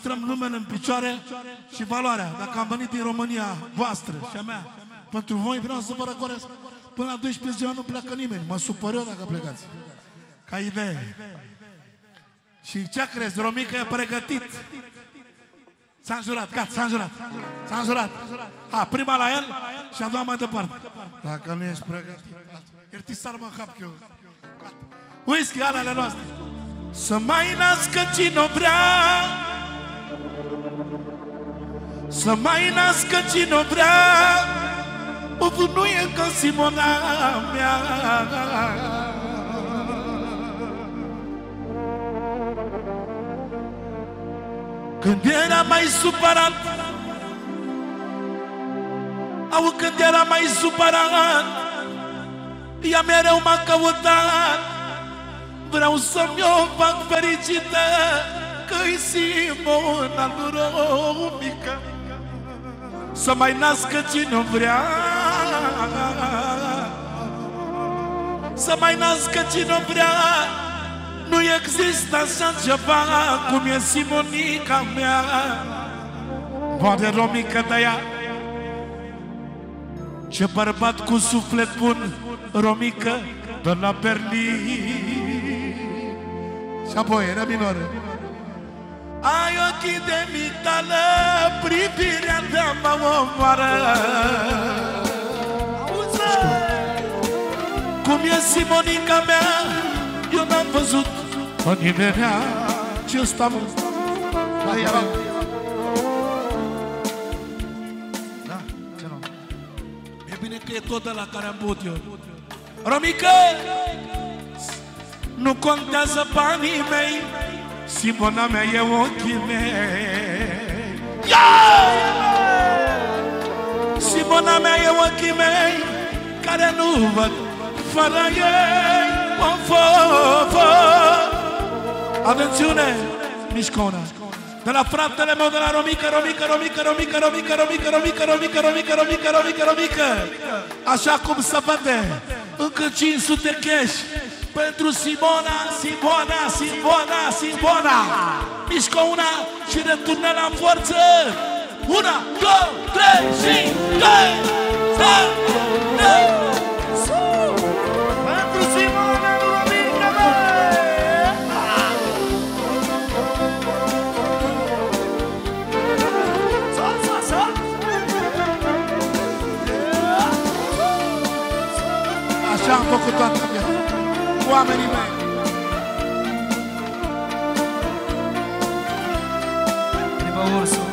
păstrăm numele în picioare și valoarea. Dacă am venit din România voastră și a mea, pentru voi vreau să vă răcoresc. Până la 12 ziua nu pleacă nimeni. Mă supăr eu dacă plecați. Ca idee. Și ce crezi? Romica e pregătit. S-a înjurat, gata, s-a înjurat. S-a înjurat. A, prima la el și a doua mai departe. Dacă nu ești pregătit, ierti s-ar mă cap eu. Whisky, alele noastre. Să mai nască cine vrea Să mai nască cine vrea O nu e ca Simona mea. Când era mai supărat Au când era mai supărat Ea mereu m-a căutat. Vreau să-mi o fac fericită Că-i Simona lui Romica Să mai nască cine vrea. Să mai nască cine vrea. Nu există așa ceva Cum e Simonica mea. Poate Romica de ea Ce bărbat cu suflet bun Romica de la Berlin și apoi, era minoră. Ai ochii de mitală, privirea ta mă omoară. Cum e Simonica mea, eu n-am văzut pe nimerea ce ăsta mă... Da, era... Da, ce nu? E bine că e tot la care am băut eu. Romică! Nu contează banii mei Simona mea e ochii mei Simona mea e ochii mei Care nu văd fără ei of, of, of. Atențiune, mișcona de la fratele meu de la Romică, Romică, Romică, Romică, Romică, Romică, Romică, Romică, Romică, Romică, Romică, Romică Așa cum se vede Încă 500 cash pentru Simona, Simona, Simona, Simona. Mișcă una și returnă la forță. Una, două, trei și doi, trei, Pentru Simona, nu Romica, bă! Sa, sa, sa! Așa am făcut toată viața. Cu oamenii mei. Prima ursul.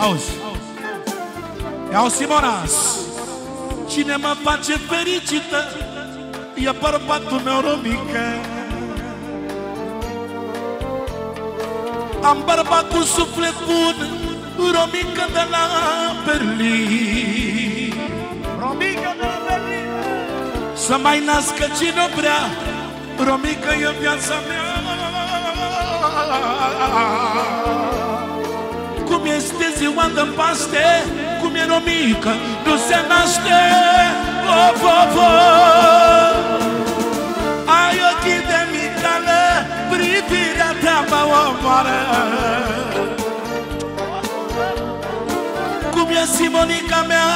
Auzi. Iau Simona. Cine mă face fericită E bărbatul meu romică Am bărbat cu suflet bun Romică de la Berlin Să mai nască cine vrea Romică e viața mea. Cum este ziua de Paște Cum e Romică Nu se naște. Of, of, of. Ai ochii de micală Privirea ta mă omoară. Cum e Simonica mea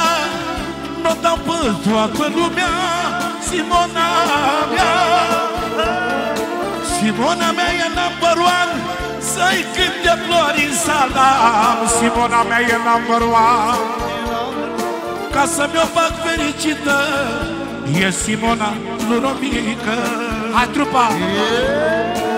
Nu dau pe toată lumea Simona mea. Simona mea e number one. Să-i cânte flori în salam. Simona mea e number one. Ca să mi-o fac fericită E Simona lui Romică Hai trupa! Ai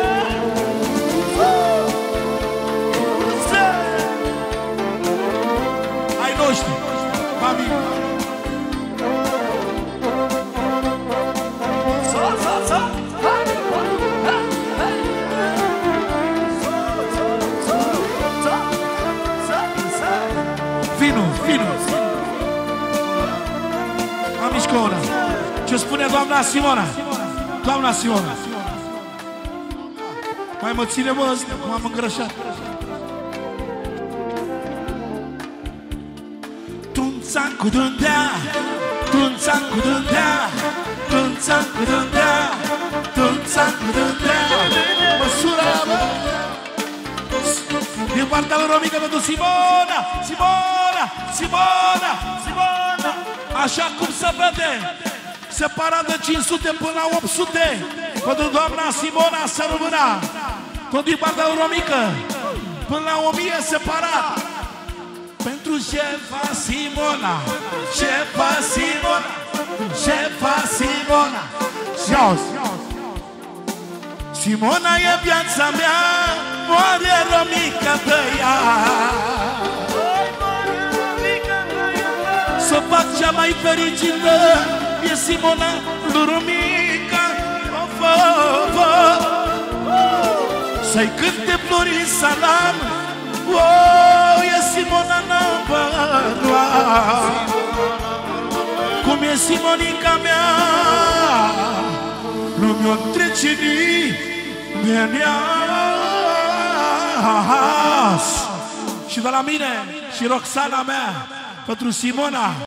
Vino, vino Am mișcona Ce spune doamna Simona? Doamna Simona. Mai mă ține mă ăsta M-am îngrășat. Tunțan cu dândea Tunțan cu dândea Tunțan cu dândea Tunțan cu dândea partea lui Romica pentru Simona, Simona, Simona, Simona. Așa cum se vede, separat de 500 până la 800, pentru doamna Simona Sărmâna, tot din partea lui Romica, până la 1000 separat. Pentru șefa Simona, șefa Simona, șefa Simona. Și auzi, Simona e viața mea, moare romica de ea Să fac cea mai fericită, e Simona lui romica. Of, of, of. Să-i cânte florin salam, oh, e Simona number Cum e Simonica mea, nu mi-o trece nimeni Și de la mine și Roxana mea Pentru Simona